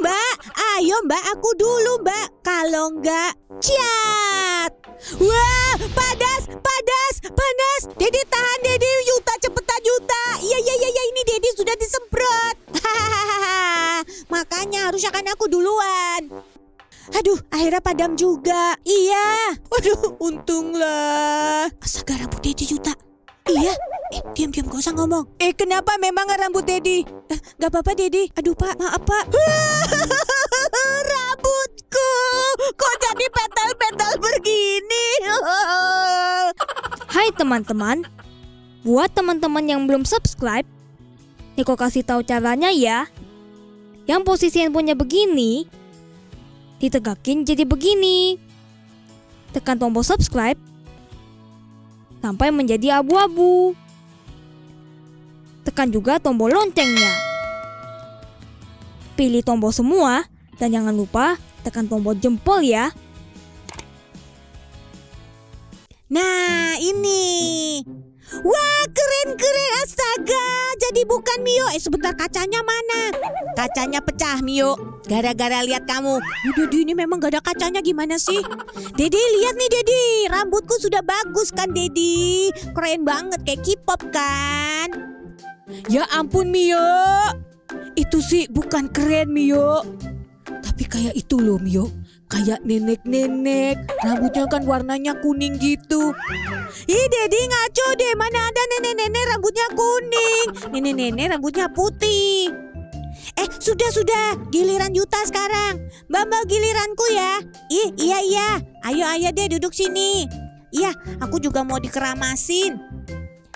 mbak. Ayo mbak, aku dulu mbak. Kalau enggak, ciat. Wah, padas, padas, panas. Dedi tahan, Dedi. Yuta, cepetan Yuta. Iya, iya, iya, iya. ini Dedi sudah disemprot. Makanya harus akan aku duluan. Aduh, akhirnya padam juga. Iya. Waduh, untunglah. Astaga, rambut Dedi Yuta. Iya. Eh, diam-diam gak usah ngomong. Eh, kenapa memang rambut Dedi? Eh, gak apa-apa, Dedi. Aduh, Pak. Maaf, Pak. Rambutku. Kok jadi petal-petal begini? Hai teman-teman, buat teman-teman yang belum subscribe, Niko kasih tahu caranya ya. Yang posisi handphonenya begini, ditegakin jadi begini. Tekan tombol subscribe sampai menjadi abu-abu. Tekan juga tombol loncengnya. Pilih tombol semua dan jangan lupa tekan tombol jempol ya. Nah, ini. Wah, keren-keren astaga. Jadi bukan Mio. Eh, sebentar kacanya mana? Kacanya pecah, Mio. Gara-gara lihat kamu. Dedi, ini memang gak ada kacanya gimana sih? Dedi, lihat nih Dedi. Rambutku sudah bagus kan, Dedi? Keren banget kayak K-pop kan? Ya ampun, Mio. Itu sih bukan keren, Mio. Tapi kayak itu loh, Mio. Kayak nenek-nenek, rambutnya kan warnanya kuning gitu. Ih, Dedi ngaco deh. Mana ada nenek-nenek rambutnya kuning. Nenek-nenek rambutnya putih. Eh, sudah sudah. Giliran Yuta sekarang. Mbak giliranku ya. Ih, iya iya. Ayo ayo deh duduk sini. Iya, aku juga mau dikeramasin.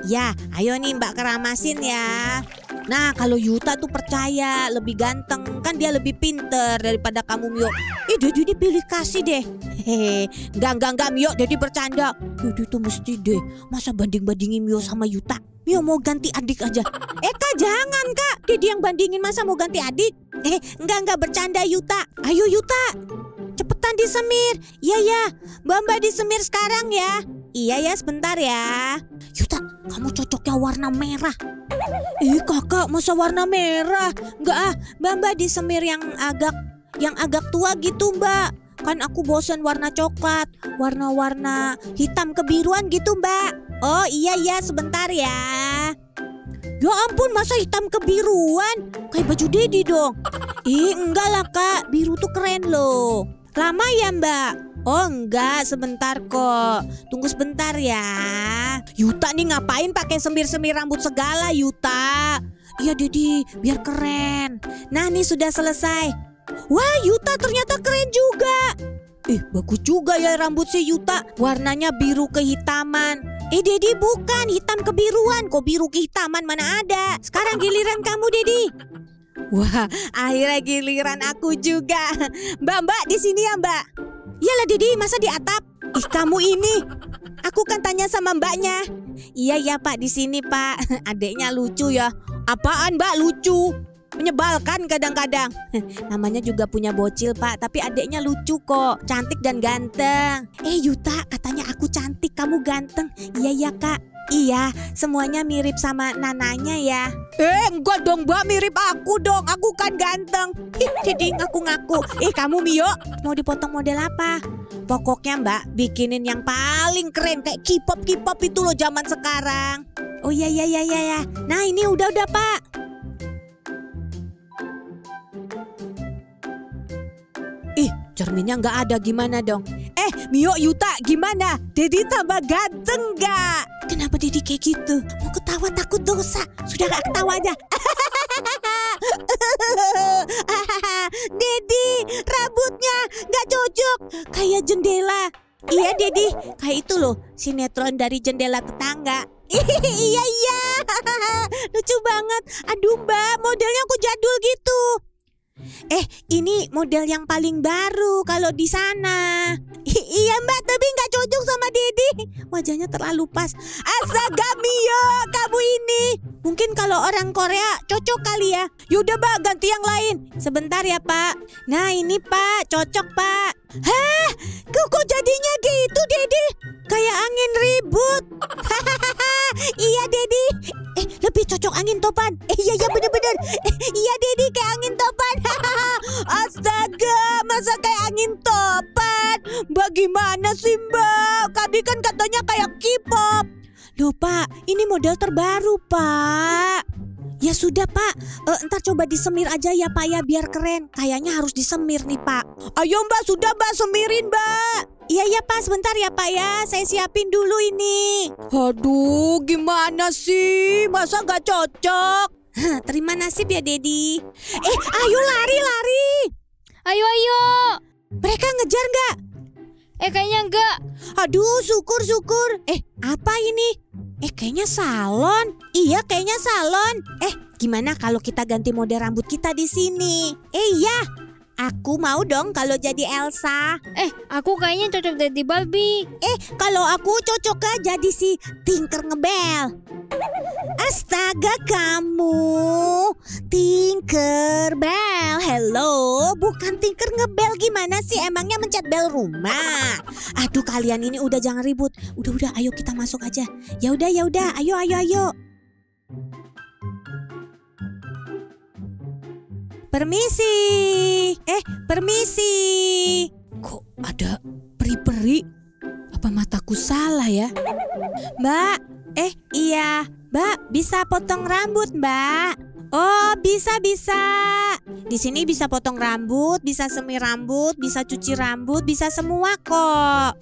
Ya, ayo nih Mbak keramasin ya. Nah, kalau Yuta tuh percaya lebih ganteng, kan dia lebih pinter daripada kamu Mio. Ih, Dedi pilih kasih deh. Hehehe, enggak enggak enggak Mio, Dedi bercanda. Dedi tuh mesti deh, masa banding-bandingin Mio sama Yuta? Mio mau ganti adik aja. Eh kak jangan kak, Dedi yang bandingin masa mau ganti adik? Eh enggak enggak bercanda Yuta. Ayo Yuta, cepetan disemir. Iya ya, Mbak Mbak disemir sekarang ya. Iya ya sebentar ya. Yuta, kamu cocoknya warna merah. Ih kakak masa warna merah? Enggak ah, Mbak Mbak disemir yang agak yang agak tua gitu Mbak. Kan aku bosen warna coklat, warna-warna hitam kebiruan gitu Mbak. Oh iya iya sebentar ya. Ya ampun masa hitam kebiruan? Kayak baju Dedi dong. Ih enggak lah kak, biru tuh keren loh. Lama ya mbak? Oh enggak, sebentar kok. Tunggu sebentar ya. Yuta nih ngapain pakai semir-semir rambut segala Yuta? Iya Dedi, biar keren. Nah nih sudah selesai. Wah Yuta ternyata keren juga. Eh bagus juga ya rambut si Yuta. Warnanya biru kehitaman. Eh Dedi bukan hitam kebiruan. Kok biru kehitaman mana ada? Sekarang giliran kamu Dedi. Wah, akhirnya giliran aku juga. Mbak, Mbak di sini ya, Mbak. Iyalah Dedi, masa di atap? Ih, kamu ini. Aku kan tanya sama Mbaknya. Iya ya, Pak, di sini, Pak. Adeknya lucu ya. Apaan, Mbak, lucu? Menyebalkan kadang-kadang. Namanya juga punya bocil, Pak, tapi adeknya lucu kok. Cantik dan ganteng. Eh, Yuta, katanya aku cantik, kamu ganteng. Iya ya, Kak. Iya, semuanya mirip sama nananya ya. Eh, enggak dong, Mbak, mirip aku dong. Aku kan ganteng. Jadi ngaku-ngaku. Eh, kamu Mio, mau dipotong model apa? Pokoknya Mbak, bikinin yang paling keren kayak K-pop K-pop itu loh zaman sekarang. Oh iya iya iya iya ya. Nah, ini udah udah, Pak. Cerminnya nggak ada gimana dong? Eh, Mio Yuta gimana? Dedi tambah ganteng nggak? Kenapa Dedi kayak gitu? Mau ketawa takut dosa. Sudah gak ketawa aja. Dedi, rambutnya nggak cocok. Kayak jendela. Iya Dedi, kayak itu loh sinetron dari jendela tetangga. iya iya, lucu banget. Aduh mbak, modelnya kok jadul gitu. Eh, ini model yang paling baru kalau di sana. I- iya mbak, tapi nggak cocok sama Dedi. Wajahnya terlalu pas. Astaga Mio, kamu ini. Mungkin kalau orang Korea cocok kali ya. Yaudah mbak, ganti yang lain. Sebentar ya pak. Nah ini pak, cocok pak. Hah? Kok, kok jadinya gitu, Dedi? Kayak angin ribut. iya, Dedi. Eh, lebih cocok angin topan. Eh, iya, iya bener-bener. Eh, iya, Dedi, kayak angin topan. Astaga, masa kayak angin topan? Bagaimana sih, Mbak? Tadi kan katanya kayak K-pop. Loh, ini model terbaru, Pak. Ya sudah pak, Eh, ntar coba disemir aja ya pak ya biar keren. Kayaknya harus disemir nih pak. Ayo mbak, sudah mbak semirin mbak. Iya ya pak, sebentar ya pak ya. Saya siapin dulu ini. Aduh, gimana sih? Masa gak cocok? Hah, terima nasib ya Dedi. Eh, ayo lari lari. Ayo ayo. Mereka ngejar nggak? Eh kayaknya enggak. Aduh, syukur syukur. Eh, apa ini? Eh, kayaknya salon. Iya, kayaknya salon. Eh, gimana kalau kita ganti model rambut kita di sini? Eh, iya. Aku mau dong kalau jadi Elsa. Eh aku kayaknya cocok jadi Barbie. Eh, kalau aku cocok jadi si Tinker Ngebel. Astaga kamu, Tinker Bell. Hello, bukan Tinker Ngebel gimana sih? Emangnya mencet bel rumah? Aduh kalian ini udah jangan ribut. Udah udah, ayo kita masuk aja. Ya udah ya udah, ayo ayo ayo. Permisi. Eh, permisi. Kok ada peri-peri? Apa mataku salah ya? Mbak, eh iya, Mbak bisa potong rambut, Mbak. Oh, bisa bisa. Di sini bisa potong rambut, bisa semir rambut, bisa cuci rambut, bisa semua kok.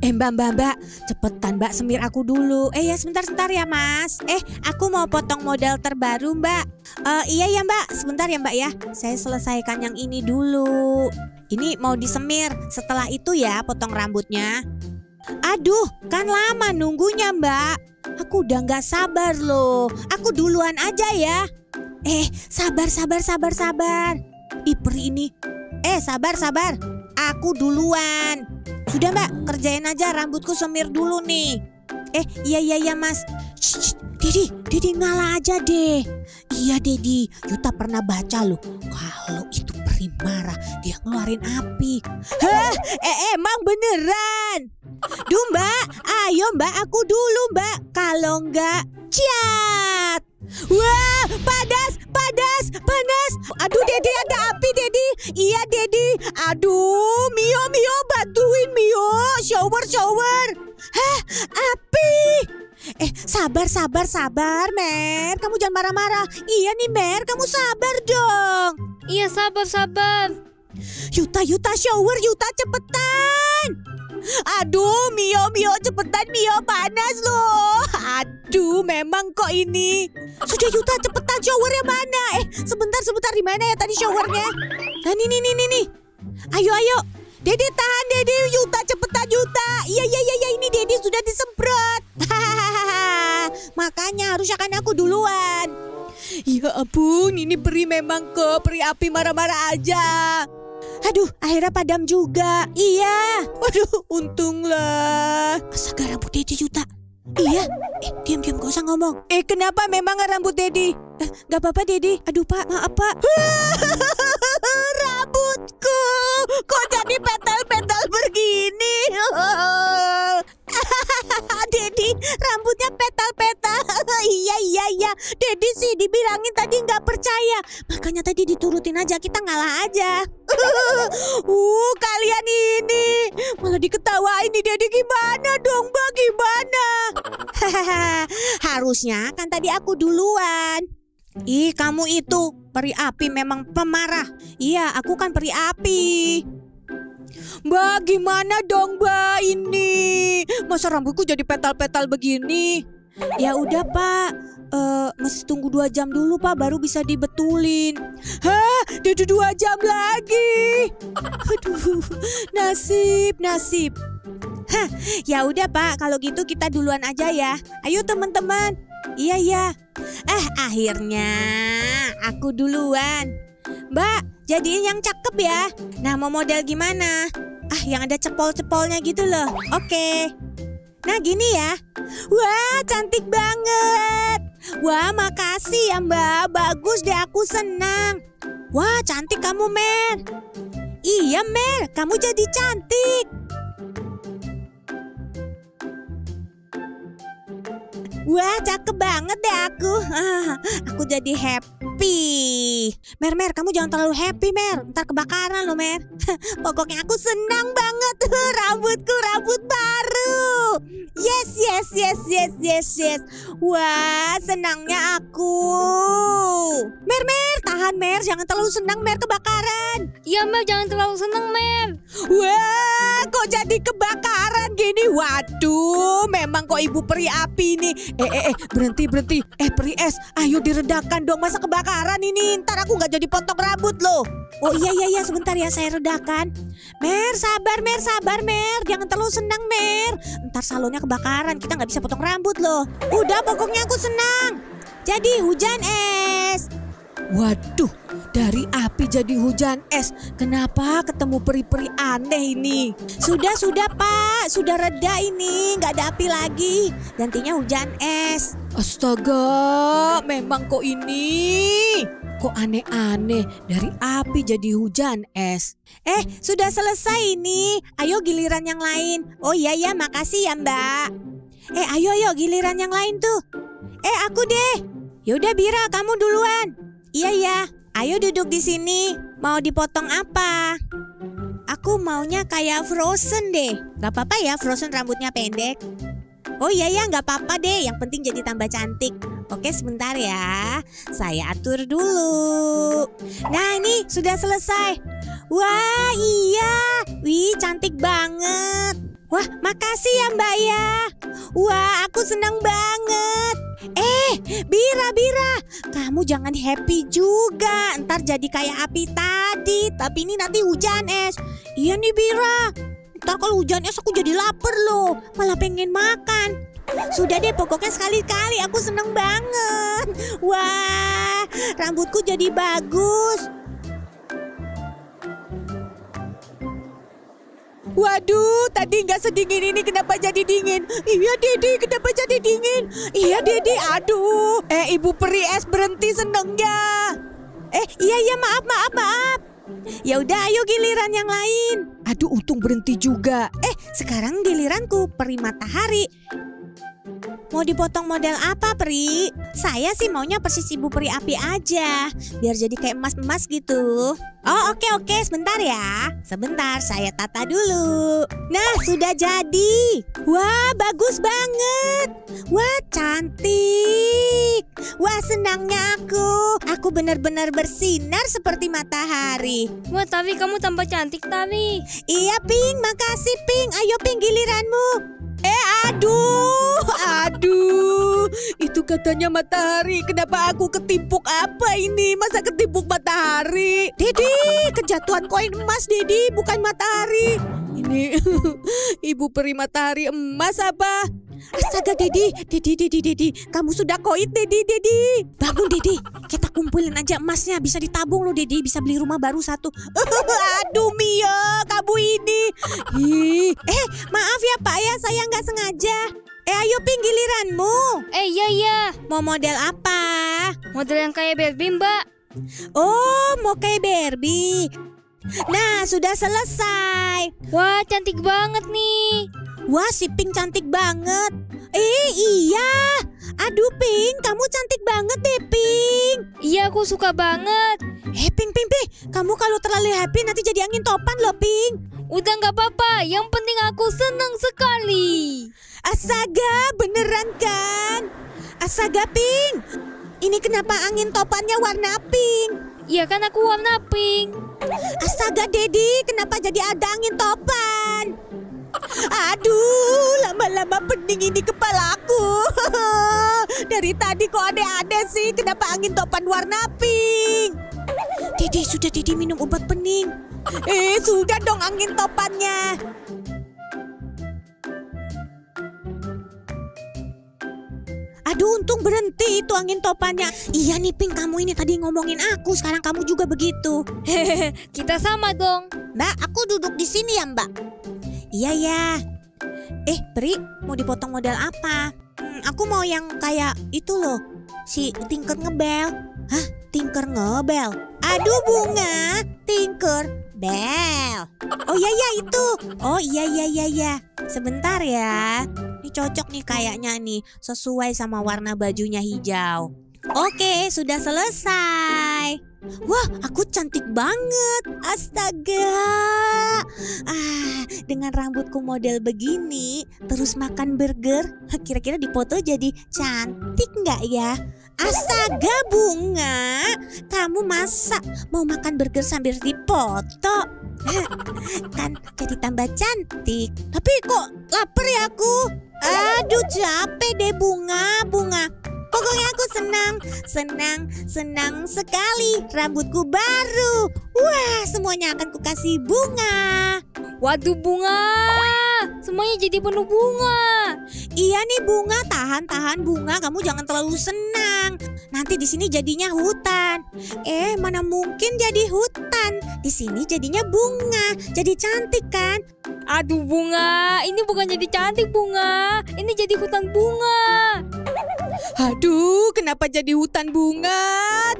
Eh mbak mbak mbak Cepetan mbak semir aku dulu. Eh ya sebentar sebentar ya mas. Eh aku mau potong model terbaru mbak. Eh Iya ya mbak. Sebentar ya mbak ya. Saya selesaikan yang ini dulu. Ini mau disemir. Setelah itu ya potong rambutnya. Aduh kan lama nunggunya mbak. Aku udah gak sabar loh. Aku duluan aja ya Eh sabar sabar sabar sabar Ih peri ini Eh sabar sabar Aku duluan sudah mbak, kerjain aja rambutku semir dulu nih. Eh, iya iya iya mas. Shh, Dedi, Dedi ngalah aja deh. Iya Dedi, Yuta pernah baca loh. Kalau itu peri marah, dia ngeluarin api. Hah, eh emang beneran? Duh mbak, ayo mbak aku dulu mbak. Kalau enggak, ciat. Wah, padas, padas, panas. Aduh, Dedi ada api, Dedi. Iya, Dedi. Aduh, Mio, Mio, bantuin Mio. Shower, shower. Hah, api. Eh, sabar, sabar, sabar, Mer. Kamu jangan marah-marah. Iya nih, Mer. Kamu sabar dong. Iya sabar sabar. Yuta, Yuta, shower, Yuta, cepetan. Aduh, Mio, Mio, cepetan Mio, panas loh. Aduh, memang kok ini. Sudah Yuta, cepetan showernya mana? Eh, sebentar, sebentar di mana ya tadi showernya? Nah, ini, ini, ini, nih. Ayo, ayo. Dede tahan, Dede. Yuta, cepetan Yuta. Iya, iya, iya, iya, ini Dede sudah disemprot. Makanya harusnya kan aku duluan. Ya ampun, ini peri memang kok peri api marah-marah aja. Aduh, akhirnya padam juga. Iya. Waduh, untunglah. Astaga rambut Dedi juta. Iya. Eh, diam-diam gak usah ngomong. Eh, kenapa memang rambut Dedi? Eh, gak apa-apa Dedi. Aduh pak, maaf pak. Rambutku kok jadi petal-petal begini? Dedi, rambutnya petal-petal. Iya, iya, iya. Dedi sih dibilangin tadi nggak percaya. Makanya tadi diturutin aja, kita ngalah aja. uh, kalian ini malah diketawain nih Dedi gimana dong, Mbak? Gimana? Harusnya kan tadi aku duluan. Ih, kamu itu peri api memang pemarah. Iya, aku kan peri api. Mbak, gimana dong, Mbak? Ini masa rambutku jadi petal-petal begini? Ya udah, Pak. Eh, masih tunggu dua jam dulu, Pak, baru bisa dibetulin. Hah, udah dua jam lagi. Aduh, nasib, nasib. Hah, ya udah, Pak. Kalau gitu kita duluan aja ya. Ayo, teman-teman. Iya, iya. Eh, akhirnya aku duluan. Mbak, jadiin yang cakep ya. Nah, mau model gimana? Ah, yang ada cepol-cepolnya gitu loh. Oke. Nah, gini ya. Wah, cantik banget. Wah, makasih ya, Mbak. Bagus deh, aku senang. Wah, cantik kamu, Mer. Iya Mer, kamu jadi cantik. Wah, cakep banget deh aku. aku jadi happy. Mer, Mer, kamu jangan terlalu happy, Mer. Ntar kebakaran loh, Mer. Pokoknya aku senang banget. Rambutku, rambut baru. Yes, yes, yes, yes, yes, yes. Wah, senangnya aku. Mer, Mer, tahan, Mer. Jangan terlalu senang, Mer, kebakaran. Iya, Mer, jangan terlalu senang, Mer. Wah, kok jadi kebakaran gini? Waduh, memang kok ibu peri api nih. Eh, eh, eh, berhenti, berhenti. Eh, peri es, ayo diredakan dong. Masa kebakaran ini? Ntar aku nggak jadi potong rambut loh. Oh iya, iya, iya, sebentar ya saya redakan. Mer, sabar, Mer, sabar, Mer. Jangan terlalu senang, Mer. Ntar salonnya kebakaran, kita nggak bisa potong rambut loh. Udah, pokoknya aku senang. Jadi hujan es. Waduh, dari api jadi hujan es. Kenapa ketemu peri-peri aneh ini? Sudah, sudah pak. Sudah reda ini. Nggak ada api lagi. Gantinya hujan es. Astaga, memang kok ini. Kok aneh-aneh dari api jadi hujan es. Eh, sudah selesai ini. Ayo giliran yang lain. Oh iya ya, makasih ya mbak. Eh, ayo ayo giliran yang lain tuh. Eh, aku deh. Yaudah Bira, kamu duluan. Iya ya, ayo duduk di sini. Mau dipotong apa? Aku maunya kayak Frozen deh. Gak apa-apa ya Frozen rambutnya pendek. Oh iya ya, gak apa-apa deh. Yang penting jadi tambah cantik. Oke sebentar ya, saya atur dulu. Nah ini sudah selesai. Wah iya, wih cantik banget. Wah makasih ya mbak ya. Wah aku senang banget. Eh Bira Bira, kamu jangan happy juga. Ntar jadi kayak api tadi. Tapi ini nanti hujan es. Iya nih Bira. Ntar kalau hujan es aku jadi lapar loh. Malah pengen makan. Sudah deh pokoknya sekali-kali aku seneng banget. Wah rambutku jadi bagus. Waduh, tadi nggak sedingin ini kenapa jadi dingin? Iya Dedi, kenapa jadi dingin? Iya Dedi, aduh. Eh Ibu Peri es berhenti senengnya. Eh iya iya maaf maaf maaf. Ya udah ayo giliran yang lain. Aduh untung berhenti juga. Eh sekarang giliranku Peri Matahari. Mau dipotong model apa, Pri? Saya sih maunya persis ibu peri api aja, biar jadi kayak emas-emas gitu. Oh, oke oke, sebentar ya. Sebentar, saya tata dulu. Nah, sudah jadi. Wah, bagus banget. Wah, cantik. Wah, senangnya aku. Aku benar-benar bersinar seperti matahari. Wah, tapi kamu tambah cantik, Tavi. Iya, Ping. Makasih, Ping. Ayo, Ping, giliranmu. Eh aduh, aduh, itu katanya matahari. Kenapa aku ketimpuk apa ini? Masa ketimpuk matahari? Dedi, kejatuhan koin emas, Dedi, bukan matahari. Ini ibu peri matahari emas apa? Astaga Dedi, Dedi, Dedi, Dedi, kamu sudah koit Dedi, Dedi. Bangun Dedi, kita kumpulin aja emasnya, bisa ditabung loh Dedi, bisa beli rumah baru satu. Aduh Mio, kamu ini. Ih, eh maaf ya Pak ya, saya nggak sengaja. Eh ayo ping giliranmu. Eh iya iya, Mau model apa? model yang kayak Barbie mbak. Oh, mau kayak Barbie. Nah, sudah selesai. Wah, cantik banget nih. Wah, si Pink cantik banget. Eh, iya. Aduh, Pink, kamu cantik banget deh, Pink. Iya, aku suka banget. Eh, Pink, Pink, Pink. Kamu kalau terlalu happy nanti jadi angin topan loh, Pink. Udah nggak apa-apa, yang penting aku seneng sekali. Astaga, beneran kan? Astaga, Pink. Ini kenapa angin topannya warna pink? Iya kan aku warna pink. Astaga, Dedi, kenapa jadi ada angin topan? Aduh, lama-lama pening ini kepalaku. Dari tadi kok aneh-aneh sih, kenapa angin topan warna pink? Dedi, sudah Dedi minum obat pening. Eh, sudah dong angin topannya. Aduh, untung berhenti itu angin topannya. Iya nih, Pink, kamu ini tadi ngomongin aku, sekarang kamu juga begitu. Kita sama dong. Mbak, aku duduk di sini ya, Mbak. Iya ya. Eh, Pri, mau dipotong model apa? Hmm, aku mau yang kayak itu loh, si Tinker Ngebel. Hah? Tinker ngebel. Aduh bunga, Tinker bel. Oh iya iya itu. Oh iya iya iya iya. Sebentar ya. Ini cocok nih kayaknya nih, sesuai sama warna bajunya hijau. Oke, sudah selesai. Wah, aku cantik banget. Astaga. Ah, dengan rambutku model begini, terus makan burger, kira-kira dipoto jadi cantik nggak ya? Astaga bunga, kamu masa mau makan burger sambil dipoto? Kan jadi tambah cantik. Tapi kok lapar ya aku? Aduh capek deh bunga, bunga. Pokoknya aku senang, senang, senang sekali. Rambutku baru. Wah, semuanya akan kukasih bunga. Waduh bunga, semuanya jadi penuh bunga. Iya nih bunga, tahan-tahan bunga. Kamu jangan terlalu senang. Nanti di sini jadinya hutan. Eh, mana mungkin jadi hutan? Di sini jadinya bunga. Jadi cantik kan? Aduh bunga, ini bukan jadi cantik bunga, ini jadi hutan bunga. Aduh, kenapa jadi hutan bunga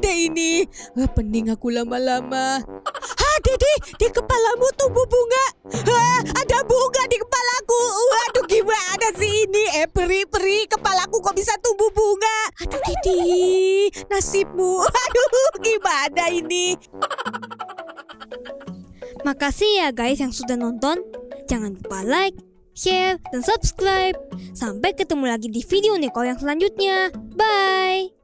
deh ini? Wah, pening aku lama-lama. Hah, Dede, di kepalamu tumbuh bunga. Hah, ada bunga di kepalaku. Waduh, gimana sih ini? Eh, peri-peri, kepalaku kok bisa tumbuh bunga? Aduh, Dede, nasibmu. Aduh, gimana ini? Makasih ya guys yang sudah nonton. Jangan lupa like, share, dan subscribe. Sampai ketemu lagi di video Neko yang selanjutnya. Bye!